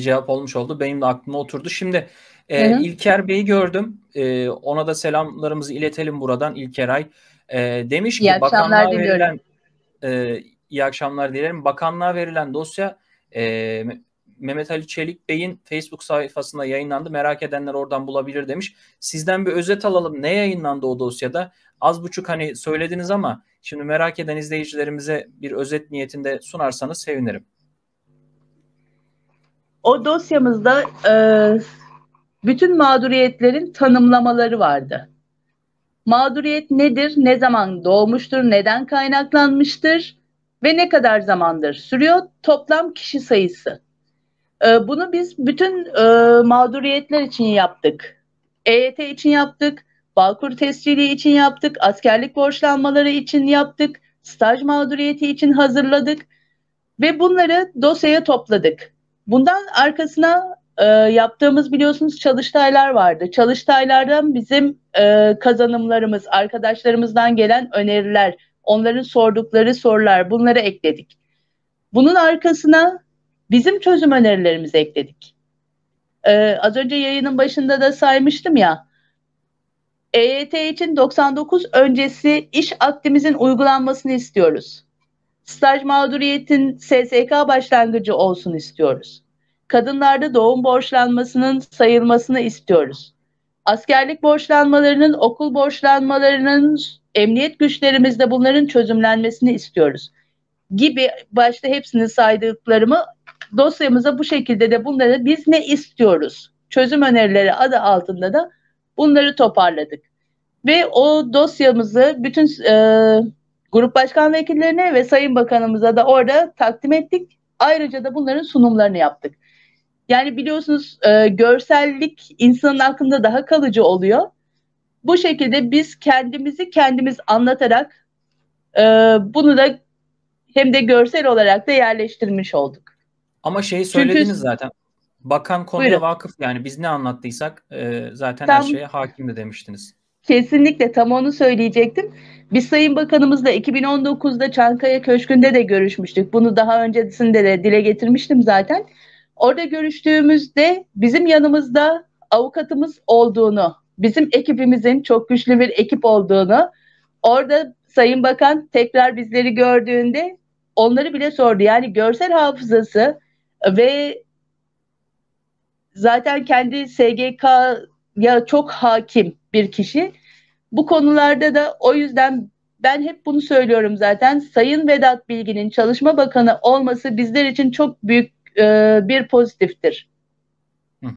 cevap olmuş oldu. Benim de aklıma oturdu. Şimdi e, İlker Bey'i gördüm. E, ona da selamlarımızı iletelim buradan İlker Ay. E, demiş ki bakanlığa verilen e, iyi akşamlar dilerim. Bakanlığa verilen dosya e, Mehmet Ali Çelik Bey'in Facebook sayfasında yayınlandı. Merak edenler oradan bulabilir demiş. Sizden bir özet alalım. Ne yayınlandı o dosyada? Az buçuk hani söylediniz ama şimdi merak eden izleyicilerimize bir özet niyetinde sunarsanız sevinirim. O dosyamızda e, bütün mağduriyetlerin tanımlamaları vardı. Mağduriyet nedir, ne zaman doğmuştur, neden kaynaklanmıştır ve ne kadar zamandır sürüyor? Toplam kişi sayısı. Ee, bunu biz bütün e, mağduriyetler için yaptık. EYT için yaptık, Balkur tescili için yaptık, askerlik borçlanmaları için yaptık, staj mağduriyeti için hazırladık ve bunları dosyaya topladık. Bundan arkasına e, yaptığımız biliyorsunuz çalıştaylar vardı. Çalıştaylardan bizim e, kazanımlarımız, arkadaşlarımızdan gelen öneriler, onların sordukları sorular bunları ekledik. Bunun arkasına bizim çözüm önerilerimizi ekledik. Ee, az önce yayının başında da saymıştım ya. EYT için 99 öncesi iş akdimizin uygulanmasını istiyoruz. Staj mağduriyetin SSK başlangıcı olsun istiyoruz. Kadınlarda doğum borçlanmasının sayılmasını istiyoruz. Askerlik borçlanmalarının, okul borçlanmalarının, emniyet güçlerimizde bunların çözümlenmesini istiyoruz. Gibi başta hepsini saydıklarımı dosyamıza bu şekilde de bunları biz ne istiyoruz? Çözüm önerileri adı altında da bunları toparladık. Ve o dosyamızı bütün e, grup başkan vekillerine ve sayın bakanımıza da orada takdim ettik. Ayrıca da bunların sunumlarını yaptık. Yani biliyorsunuz e, görsellik insanın aklında daha kalıcı oluyor. Bu şekilde biz kendimizi kendimiz anlatarak e, bunu da hem de görsel olarak da yerleştirmiş olduk. Ama şeyi söylediniz Çünkü... zaten. Bakan konuya Buyurun. vakıf yani biz ne anlattıysak e, zaten tam, her şeye hakim de demiştiniz. Kesinlikle tam onu söyleyecektim. Biz Sayın Bakanımızla 2019'da Çankaya Köşkü'nde de görüşmüştük. Bunu daha öncesinde de dile getirmiştim zaten. Orada görüştüğümüzde bizim yanımızda avukatımız olduğunu, bizim ekibimizin çok güçlü bir ekip olduğunu, orada Sayın Bakan tekrar bizleri gördüğünde onları bile sordu. Yani görsel hafızası ve zaten kendi SGK'ya çok hakim bir kişi. Bu konularda da o yüzden ben hep bunu söylüyorum zaten. Sayın Vedat Bilgin'in Çalışma Bakanı olması bizler için çok büyük e, bir pozitiftir.